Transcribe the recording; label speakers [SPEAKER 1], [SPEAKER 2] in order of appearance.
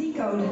[SPEAKER 1] fantasiecode.